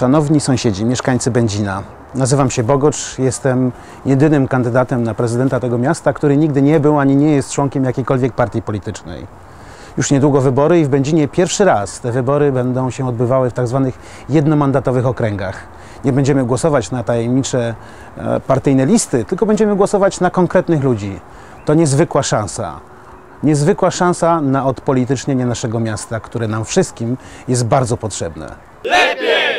Szanowni sąsiedzi, mieszkańcy Będzina, nazywam się Bogocz, jestem jedynym kandydatem na prezydenta tego miasta, który nigdy nie był ani nie jest członkiem jakiejkolwiek partii politycznej. Już niedługo wybory i w Będzinie pierwszy raz te wybory będą się odbywały w tak jednomandatowych okręgach. Nie będziemy głosować na tajemnicze e, partyjne listy, tylko będziemy głosować na konkretnych ludzi. To niezwykła szansa. Niezwykła szansa na odpolitycznienie naszego miasta, które nam wszystkim jest bardzo potrzebne. Lepiej!